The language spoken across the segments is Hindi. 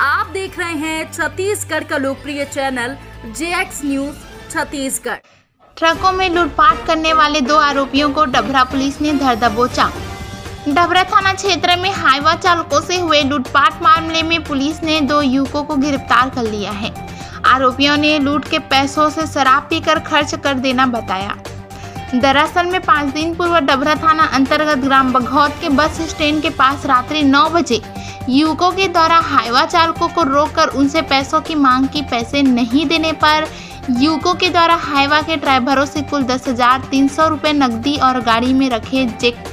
आप देख रहे हैं छत्तीसगढ़ का लोकप्रिय channel J X news, Chhattisgarh. ट्रकों में लूटपाट करने वाले दो आरोपियों को डभरा पुलिस ने धर दबोचा। डभरा थाना क्षेत्र में हाईवा चालकों से हुए लूटपाट मामले में पुलिस ने दो युवकों को गिरफ़्तार कर लिया है। आरोपियों ने लूट के पैसों से शराब पीकर खर्च कर देना बताया। दरअसल में पाँच दिन पूर्व डभरा थाना अंतर्गत ग्राम बघौत के बस स्टैंड के पास रात्रि नौ बजे युवकों के द्वारा हाईवा चालकों को रोककर उनसे पैसों की मांग की पैसे नहीं देने पर युवकों के द्वारा हाईवा के ड्राइवरों से कुल दस हज़ार तीन सौ रुपये नकदी और गाड़ी में रखे जेक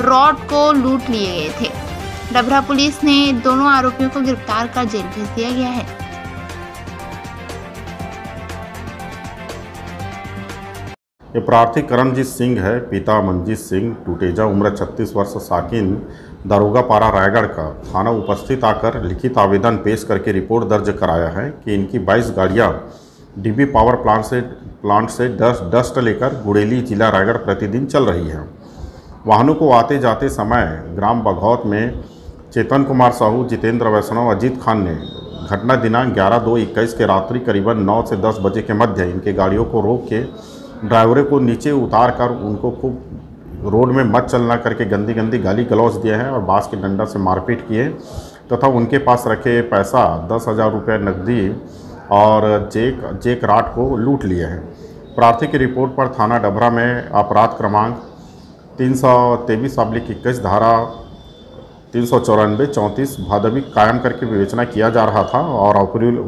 रॉड को लूट लिए गए थे। डबरा पुलिस ने दोनों आरोपियों को गिरफ़्तार कर जेल भेज दिया गया है। ये प्रार्थी करमजीत सिंह है, पिता मनजीत सिंह, टूटेजा उम्र 36 वर्ष, साकिन दारोगा पारा रायगढ़ का। थाना उपस्थित आकर लिखित आवेदन पेश करके रिपोर्ट दर्ज कराया है कि इनकी 22 गाड़ियाँ डीबी पावर प्लांट से प्लांट से डस्ट डस्ट लेकर गुड़ेली जिला रायगढ़ प्रतिदिन चल रही है। वाहनों को आते जाते समय ग्राम बघौत में चेतन कुमार साहू, जितेंद्र वैष्णव, अजीत खान ने घटना दिनांक ग्यारह दो इक्कीस के रात्रि करीबन नौ से 10 बजे के मध्य इनके गाड़ियों को रोक के ड्राइवरों को नीचे उतार कर उनको खूब रोड में मत चलना करके गंदी गंदी गाली गलौज दिए हैं और बाँस के डंडा से मारपीट किए तथा उनके पास रखे पैसा, दस हज़ार रुपये नकदी और चेक चेक राट को लूट लिए हैं। प्रार्थी की रिपोर्ट पर थाना डभरा में अपराध क्रमांक तीन सौ तेईस पब्लिक इक्कीस धारा तीन सौ चौरानवे चौंतीस भादवी कायम करके विवेचना किया जा रहा था और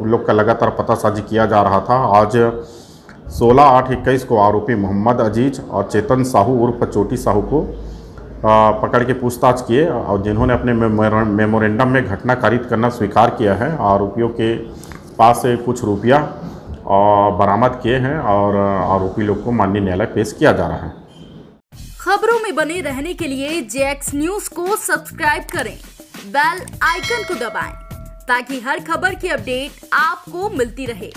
लोग का लगातार पतासाजी किया जा रहा था। आज सोलह आठ इक्कीस को आरोपी मोहम्मद अज़ीज़ और चेतन साहू उर्फ़ चोटी साहू को पकड़ के पूछताछ किए और जिन्होंने अपने मेमोरेंडम में घटना कारित करना स्वीकार किया है, आरोपियों के पास से कुछ रुपया बरामद किए हैं और आरोपी लोग को माननीय न्यायालय पेश किया जा रहा है। खबरों में बने रहने के लिए जेएक्स न्यूज़ को सब्सक्राइब करें, बेल आइकन को दबाएँ, ताकि हर खबर की अपडेट आपको मिलती रहे।